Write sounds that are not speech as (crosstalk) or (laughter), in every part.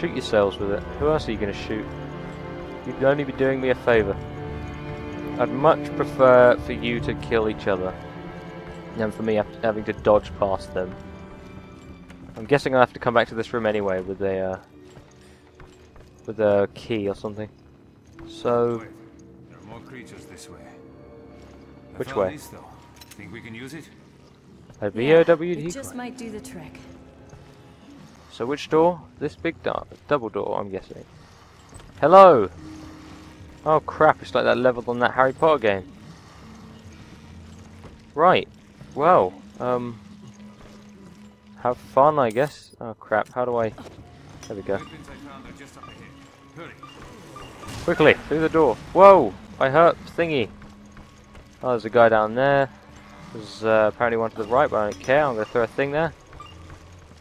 Shoot yourselves with it. Who else are you going to shoot? You'd only be doing me a favour. I'd much prefer for you to kill each other than for me having to dodge past them. I'm guessing I'll have to come back to this room anyway with a uh, with a key or something. So, Wait, there are more creatures this way. I Which way? This. Think we can use it? a VOW It just might do the trick. So which door? This big door, double door, I'm guessing. Hello. Oh crap! It's like that level on that Harry Potter game. Right. Well, um, have fun, I guess. Oh crap! How do I? There we go. Quickly through the door. Whoa! I hurt thingy. Oh, there's a guy down there. There's uh, apparently one to the right, but I don't care. I'm gonna throw a thing there.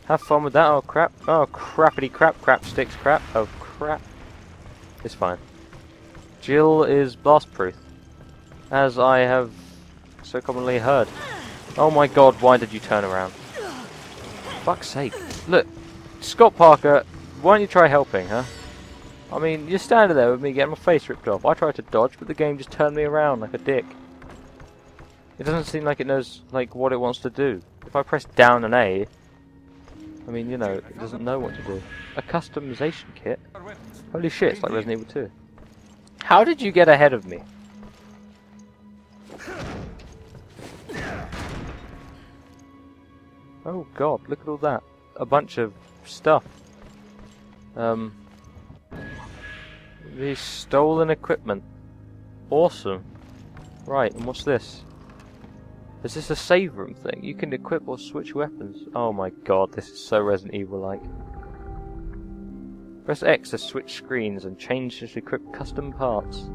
Have fun with that. Oh crap! Oh crappity crap! Crap sticks crap! Oh crap! It's fine. Jill is blast proof, as I have so commonly heard. Oh my god! Why did you turn around? Fuck's sake! Look, Scott Parker. Why don't you try helping, huh? I mean, you're standing there with me getting my face ripped off. I tried to dodge, but the game just turned me around like a dick. It doesn't seem like it knows like what it wants to do. If I press down and A, I mean, you know, it doesn't know what to do. A customization kit? Holy shit, it's like Resident Evil 2. How did you get ahead of me? Oh god, look at all that. A bunch of stuff. Um, the stolen equipment. Awesome. Right, and what's this? Is this a save room thing? You can equip or switch weapons. Oh my god, this is so Resident Evil-like. Press X to switch screens and change to equip custom parts.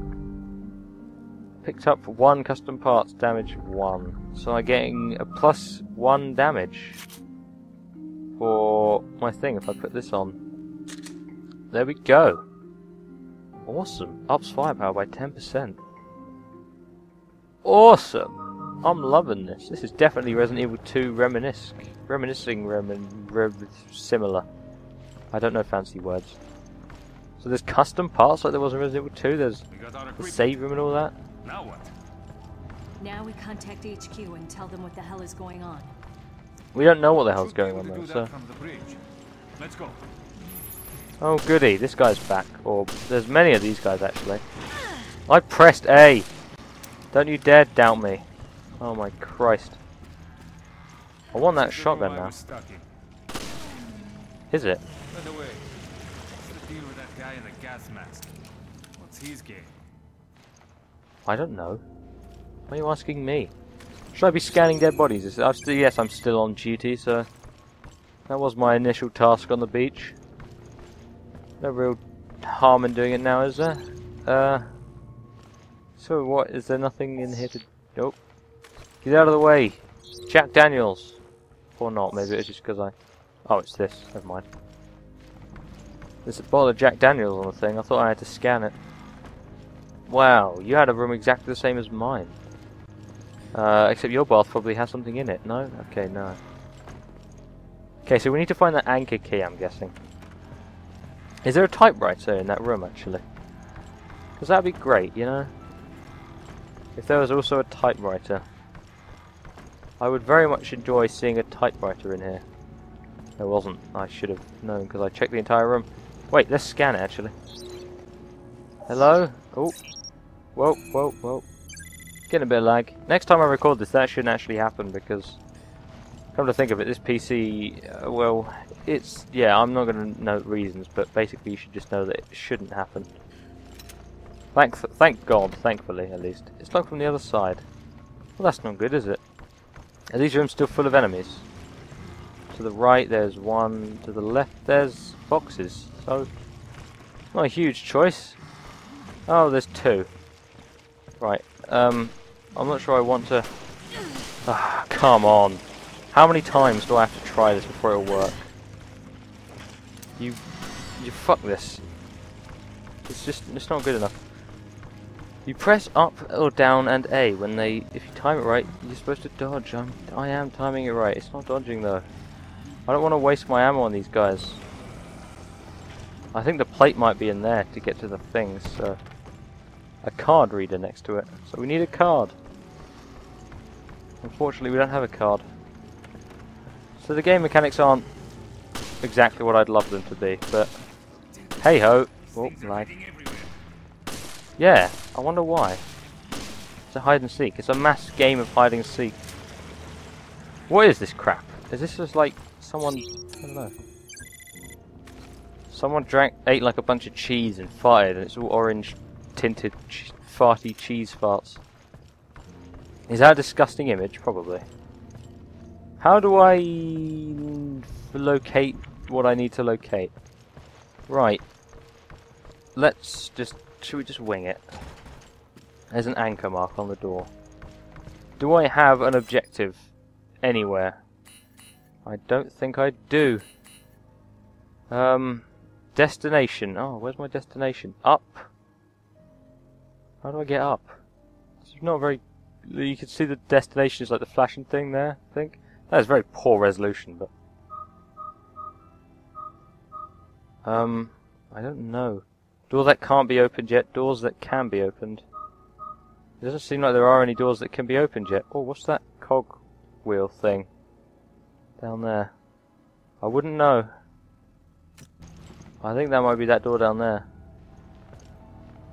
Picked up one custom parts, damage one. So I'm getting a plus one damage for my thing if I put this on. There we go. Awesome. Ups firepower by 10%. Awesome. I'm loving this. This is definitely Resident Evil 2 reminisce, reminiscing, remin, rem, similar. I don't know fancy words. So there's custom parts like there was in Resident Evil 2. There's We got our the save room and all that. Now what? Now we contact HQ and tell them what the hell is going on. We don't know what the hell's Should be going on though. do So, that from the bridge. Let's go. oh goody, this guy's back. Or there's many of these guys actually. I pressed A. Don't you dare doubt me. Oh my Christ. I want that shotgun now. Is it? By the way, what's the deal with that guy in the gas mask? What's his game? I don't know. Why are you asking me? Should I be scanning dead bodies? I'm still, yes, I'm still on duty, so that was my initial task on the beach. No real harm in doing it now, is there? Uh. So what? Is there nothing in here to? Nope. Get out of the way, Jack Daniels. Or not? Maybe it's just because I. Oh, it's this. Never mind. There's a bottle of Jack Daniels on the thing. I thought I had to scan it. Wow, you had a room exactly the same as mine. Uh, except your bath probably has something in it. No? Okay, no. Okay, so we need to find that anchor key, I'm guessing. Is there a typewriter in that room, actually? Because that'd be great, you know? If there was also a typewriter. I would very much enjoy seeing a typewriter in here. There wasn't. I should have known because I checked the entire room. Wait, let's scan it, actually. Hello? Oh. Whoa, whoa, whoa. Getting a bit of lag. Next time I record this, that shouldn't actually happen because, come to think of it, this PC, uh, well, it's, yeah, I'm not going to note reasons, but basically you should just know that it shouldn't happen. Thank, thank God, thankfully, at least. It's locked from the other side. Well, that's not good, is it? Are these rooms still full of enemies? To the right, there's one. To the left, there's boxes. So, not a huge choice. Oh, there's two. Right. Um, I'm not sure I want to. Ah, come on. How many times do I have to try this before it'll work? You, you fuck this. It's just, it's not good enough. You press up or down and A when they, if you time it right, you're supposed to dodge. I'm, I am timing it right. It's not dodging though. I don't want to waste my ammo on these guys. I think the plate might be in there to get to the things, so... A card reader next to it. So we need a card. Unfortunately, we don't have a card. So the game mechanics aren't exactly what I'd love them to be, but... Hey ho! Oh, Things are lag. hiding everywhere. Yeah, I wonder why. It's a hide and seek. It's a mass game of hide and seek. What is this crap? Is this just like someone? I don't know. Someone drank, ate like a bunch of cheese and farted, and it's all orange tinted, ch farty cheese farts. Is that a disgusting image? Probably. How do I locate what I need to locate? Right. Let's just. Should we just wing it? There's an anchor mark on the door. Do I have an objective anywhere? I don't think I do. Um, destination. Oh, where's my destination? Up. How do I get up? It's not very. You can see the destination is like the flashing thing there. I think that is very poor resolution, but. Um, I don't know. Door that can't be opened yet. Doors that can be opened. It doesn't seem like there are any doors that can be opened yet. Oh, what's that cog wheel thing? Down there. I wouldn't know. I think that might be that door down there.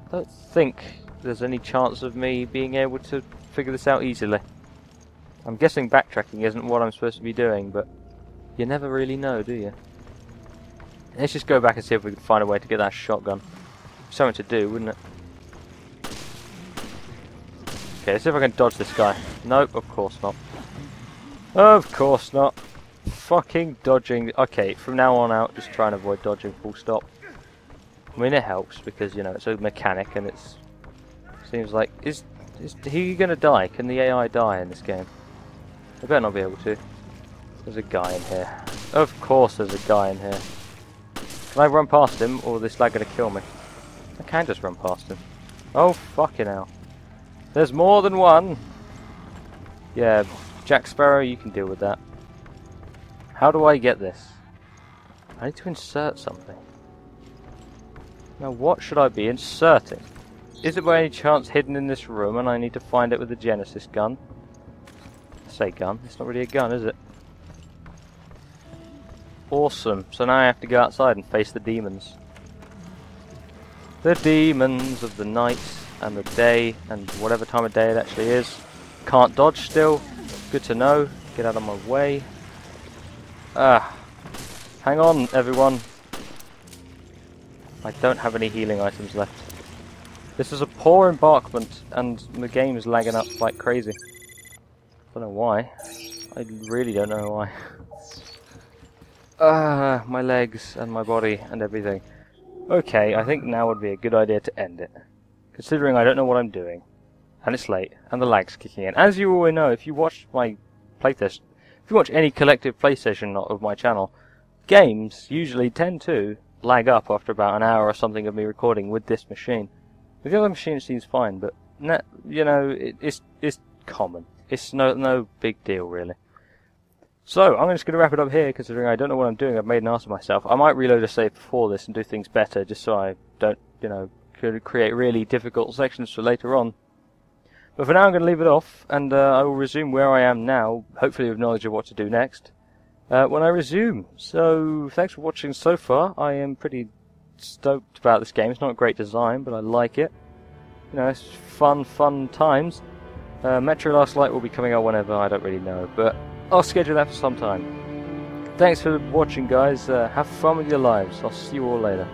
I don't think there's any chance of me being able to figure this out easily. I'm guessing backtracking isn't what I'm supposed to be doing, but you never really know, do you? Let's just go back and see if we can find a way to get that shotgun. Something to do, wouldn't it? Okay, let's see if I can dodge this guy. Nope, of course not. Of course not. Fucking dodging. Okay, from now on out, just try and avoid dodging full stop. I mean, it helps because, you know, it's a mechanic and it's... Seems like... Is, is he gonna die? Can the AI die in this game? I better not be able to. There's a guy in here. Of course there's a guy in here. Can I run past him, or is this lag gonna kill me? I can just run past him. Oh, fucking hell. There's more than one! Yeah, Jack Sparrow, you can deal with that. How do I get this? I need to insert something. Now, what should I be inserting? Is it by any chance hidden in this room and I need to find it with the Genesis gun? I say gun, it's not really a gun, is it? Awesome, so now I have to go outside and face the demons. The demons of the night and the day and whatever time of day it actually is. Can't dodge still. Good to know. Get out of my way. Ah. Hang on, everyone. I don't have any healing items left. This is a poor embarkment, and the game is lagging up like crazy. Don't know why. I really don't know why. (laughs) Ah, my legs and my body and everything. Okay, I think now would be a good idea to end it. Considering I don't know what I'm doing. And it's late, and the lag's kicking in. As you already know, if you watch my playtest, if you watch any collective PlayStation of my channel, games usually tend to lag up after about an hour or something of me recording with this machine. With the other machine it seems fine, but you know, it, it's it's common. It's no no big deal really. So, I'm just going to wrap it up here, considering I don't know what I'm doing. I've made an ass of myself. I might reload a save before this and do things better, just so I don't, you know, create really difficult sections for later on. But for now, I'm going to leave it off, and uh, I will resume where I am now, hopefully with knowledge of what to do next, uh, when I resume. So, thanks for watching so far. I am pretty stoked about this game. It's not a great design, but I like it. You know, it's fun, fun times. Uh, Metro Last Light will be coming out whenever, I don't really know, but I'll schedule that for some time. Thanks for watching, guys. Uh, have fun with your lives. I'll see you all later.